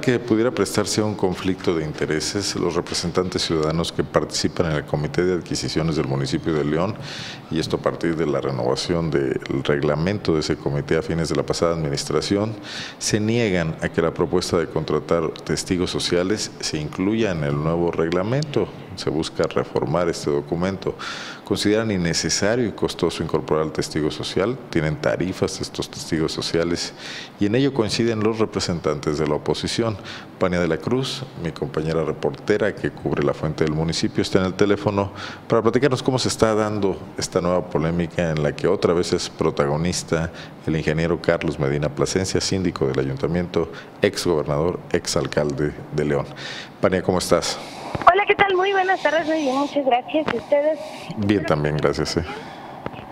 que pudiera prestarse a un conflicto de intereses, los representantes ciudadanos que participan en el Comité de Adquisiciones del municipio de León, y esto a partir de la renovación del reglamento de ese comité a fines de la pasada administración, se niegan a que la propuesta de contratar testigos sociales se incluya en el nuevo reglamento. Se busca reformar este documento. Consideran innecesario y costoso incorporar al testigo social, tienen tarifas estos testigos sociales y en ello coinciden los representantes de la oposición. Pania de la Cruz, mi compañera reportera que cubre la fuente del municipio, está en el teléfono para platicarnos cómo se está dando esta nueva polémica en la que otra vez es protagonista el ingeniero Carlos Medina Plasencia, síndico del ayuntamiento, ex gobernador, ex alcalde de León. Pania, ¿cómo estás? Hola, ¿qué tal? Muy buenas tardes, muy bien, muchas gracias. ¿Y ustedes? Bien, también, gracias.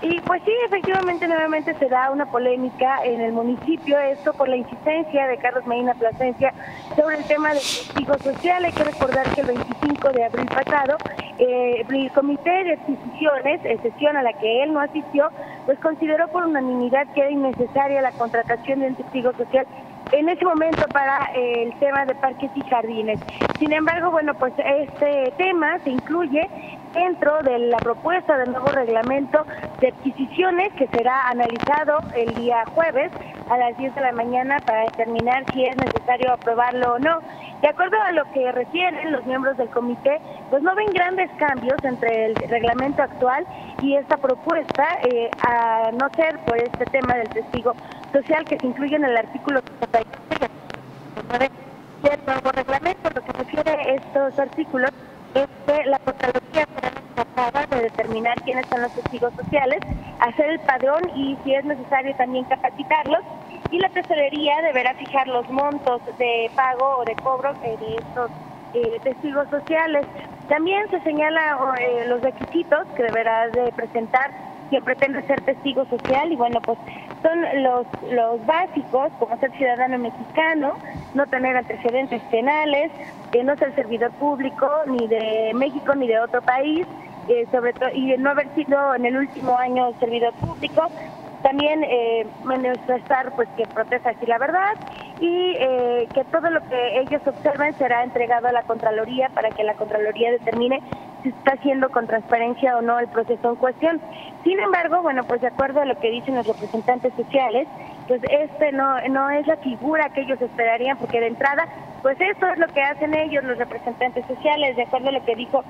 Y pues sí, efectivamente, nuevamente se da una polémica en el municipio, esto por la insistencia de Carlos Medina Plasencia sobre el tema del testigo social. Hay que recordar que el 25 de abril pasado, eh, el Comité de Adquisiciones, en sesión a la que él no asistió, pues consideró por unanimidad que era innecesaria la contratación de un testigo social en ese momento para eh, el tema de parques y jardines. Sin embargo, bueno, pues este tema se incluye dentro de la propuesta del nuevo reglamento de adquisiciones que será analizado el día jueves a las 10 de la mañana para determinar si es necesario aprobarlo o no. De acuerdo a lo que refieren los miembros del comité, pues no ven grandes cambios entre el reglamento actual y esta propuesta, eh, a no ser por este tema del testigo social que se incluye en el artículo 39 del nuevo reglamento. Lo que refiere estos artículos es que la Contraloría encargada de determinar quiénes son los testigos sociales, hacer el padrón y si es necesario también capacitarlos y la tesorería deberá fijar los montos de pago o de cobro de estos eh, testigos sociales. También se señala eh, los requisitos que deberá de presentar quien pretende ser testigo social y bueno, pues son los, los básicos, como ser ciudadano mexicano, no tener antecedentes penales, eh, no ser servidor público ni de México ni de otro país, eh, sobre todo y no haber sido en el último año servidor público, también eh, manifestar pues que protesta así la verdad y eh, que todo lo que ellos observen será entregado a la Contraloría para que la Contraloría determine si está haciendo con transparencia o no el proceso en cuestión. Sin embargo, bueno, pues de acuerdo a lo que dicen los representantes sociales, pues este no, no es la figura que ellos esperarían, porque de entrada, pues esto es lo que hacen ellos, los representantes sociales, de acuerdo a lo que dijo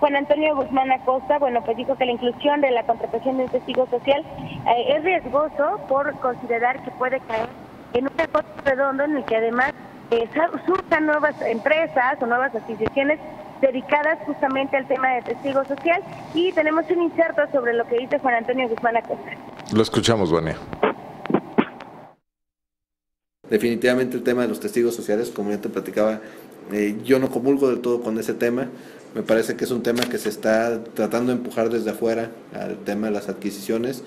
Juan Antonio Guzmán Acosta, bueno, pues dijo que la inclusión de la contratación de un testigo social eh, es riesgoso por considerar que puede caer en un negocio redondo en el que además eh, surjan nuevas empresas o nuevas adquisiciones dedicadas justamente al tema de testigo social y tenemos un inserto sobre lo que dice Juan Antonio Guzmán Acosta. Lo escuchamos, Vania. Definitivamente el tema de los testigos sociales, como ya te platicaba, eh, yo no comulgo del todo con ese tema. Me parece que es un tema que se está tratando de empujar desde afuera al tema de las adquisiciones.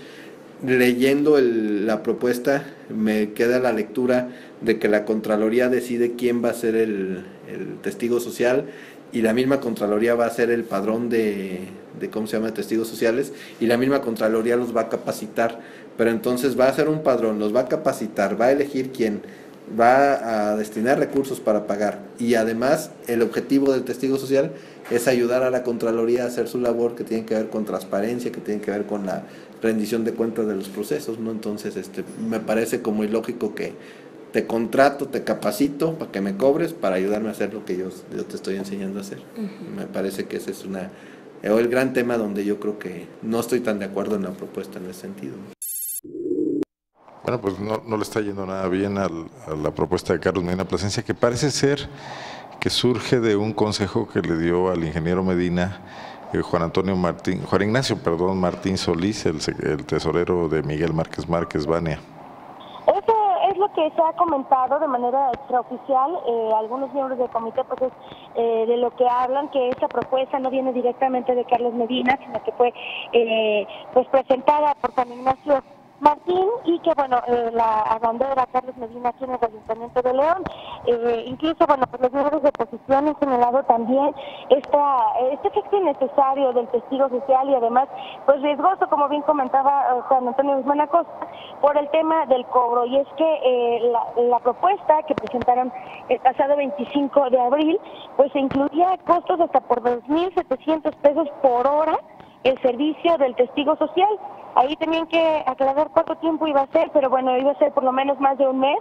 Leyendo la propuesta me queda la lectura de que la Contraloría decide quién va a ser el, testigo social y la misma Contraloría va a ser el padrón de, de, ¿cómo se llama?, testigos sociales y la misma Contraloría los va a capacitar. Pero entonces va a ser un padrón, los va a capacitar, va a elegir quién va a destinar recursos para pagar y además el objetivo del testigo social es ayudar a la Contraloría a hacer su labor que tiene que ver con transparencia, que tiene que ver con la rendición de cuentas de los procesos, ¿no? Entonces, este, me parece como ilógico que te contrato, te capacito para que me cobres para ayudarme a hacer lo que yo, yo te estoy enseñando a hacer. Me parece que ese es una el gran tema donde yo creo que no estoy tan de acuerdo en la propuesta en ese sentido. Bueno, pues no, no le está yendo nada bien a la propuesta de Carlos Medina Plasencia, que parece ser que surge de un consejo que le dio al ingeniero Medina eh, Juan Antonio Martín, Juan Ignacio, perdón, Martín Solís, el, tesorero de Miguel Márquez Márquez Bania. Eso es lo que se ha comentado de manera extraoficial. Eh, algunos miembros del comité, pues eh, de lo que hablan, que esa propuesta no viene directamente de Carlos Medina, sino que fue pues presentada por Juan Ignacio Martín y que bueno eh, la bandera Carlos Medina aquí en el Ayuntamiento de León. Eh, incluso bueno pues los miembros de oposición han señalado también esta este efecto innecesario del testigo social y además pues riesgoso como bien comentaba eh, Juan Antonio Guzmán Acosta por el tema del cobro. Y es que la, la, propuesta que presentaron el pasado 25 de abril pues incluía costos hasta por 2.700 pesos por hora el servicio del testigo social Ahí tenían que aclarar cuánto tiempo iba a ser, pero bueno, iba a ser por lo menos más de un mes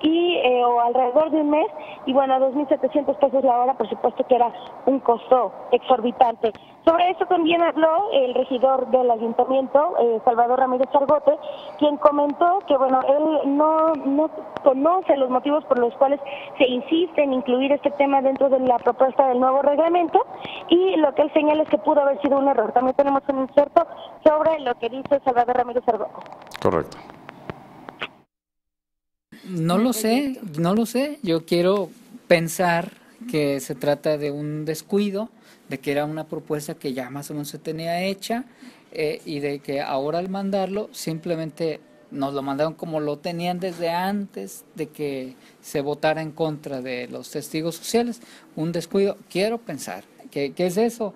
y eh, o alrededor de un mes y bueno, 2.700 pesos la hora, por supuesto que era un costo exorbitante. Sobre eso también habló el regidor del ayuntamiento, eh, Salvador Ramírez Argote, quien comentó que bueno, él no, no conoce los motivos por los cuales se insiste en incluir este tema dentro de la propuesta del nuevo reglamento y lo que él señala es que pudo haber sido un error. También tenemos un inserto sobre lo que dice Salvador Ramírez Argote. Correcto. No lo sé, no lo sé. Yo quiero pensar que se trata de un descuido, de que era una propuesta que ya más o menos se tenía hecha eh, y de que ahora al mandarlo simplemente nos lo mandaron como lo tenían desde antes de que se votara en contra de los testigos sociales. Un descuido, quiero pensar. ¿Qué, qué es eso?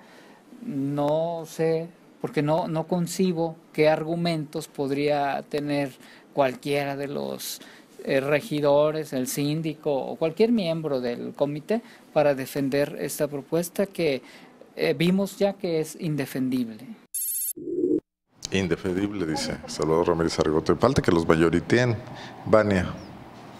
No sé, porque no, no concibo qué argumentos podría tener cualquiera de los eh, regidores, el síndico o cualquier miembro del comité para defender esta propuesta que eh, vimos ya que es indefendible. Indefendible, dice Salvador Ramírez Argote. Falta que los mayoriten, Vania.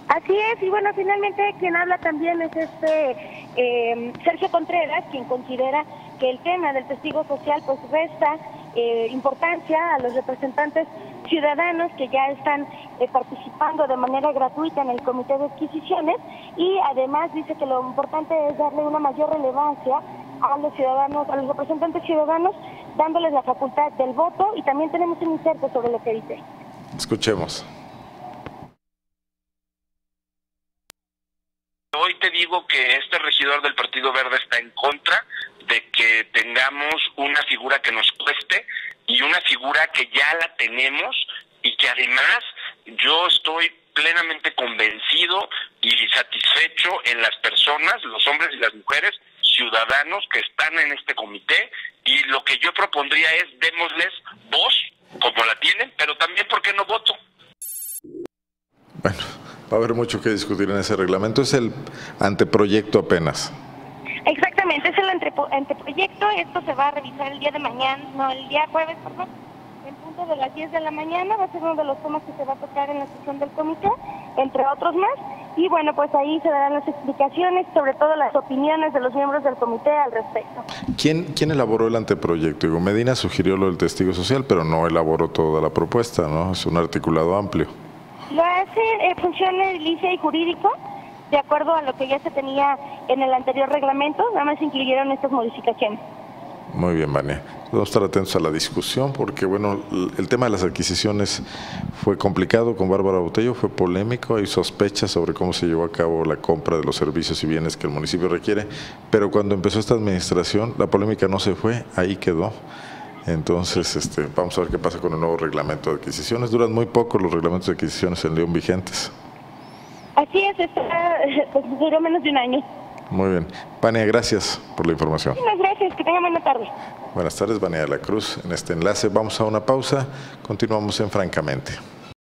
Así es, y bueno, finalmente quien habla también es este eh, Sergio Contreras, quien considera que el tema del testigo social pues resta eh, importancia a los representantes ciudadanos que ya están eh, participando de manera gratuita en el comité de adquisiciones y además dice que lo importante es darle una mayor relevancia a los ciudadanos, a los representantes ciudadanos, dándoles la facultad del voto y también tenemos un inserto sobre lo que dice. Escuchemos. Hoy te digo que este regidor del Partido Verde está en contra de que tengamos una figura que nos cueste una figura que ya la tenemos y que además yo estoy plenamente convencido y satisfecho en las personas, los hombres y las mujeres, ciudadanos que están en este comité y lo que yo propondría es démosles voz como la tienen, pero también por qué no voto. Bueno, va a haber mucho que discutir en ese reglamento, es el anteproyecto apenas. Exactamente, es el anteproyecto, esto se va a revisar el día de mañana, no, el día jueves, perdón, en punto de las 10 de la mañana, va a ser uno de los temas que se va a tocar en la sesión del comité, entre otros más, y bueno, pues ahí se darán las explicaciones, sobre todo las opiniones de los miembros del comité al respecto. ¿Quién, quién elaboró el anteproyecto? Digo, Medina sugirió lo del testigo social, pero no elaboró toda la propuesta, ¿no? Es un articulado amplio. Lo hace eh, función edilicia y jurídico, de acuerdo a lo que ya se tenía en el anterior reglamento, nada más incluyeron estas modificaciones. Muy bien, Vania. Vamos a estar atentos a la discusión porque, bueno, el tema de las adquisiciones fue complicado con Bárbara Botello, fue polémico, hay sospechas sobre cómo se llevó a cabo la compra de los servicios y bienes que el municipio requiere, pero cuando empezó esta administración, la polémica no se fue, ahí quedó. Entonces, este, vamos a ver qué pasa con el nuevo reglamento de adquisiciones. Duran muy poco los reglamentos de adquisiciones en León vigentes. Así es, está, pues duró menos de un año. Muy bien. Vania, gracias por la información. Muchas gracias, que tengan buena tarde. Buenas tardes, Vania de la Cruz. En este enlace vamos a una pausa, continuamos en Francamente.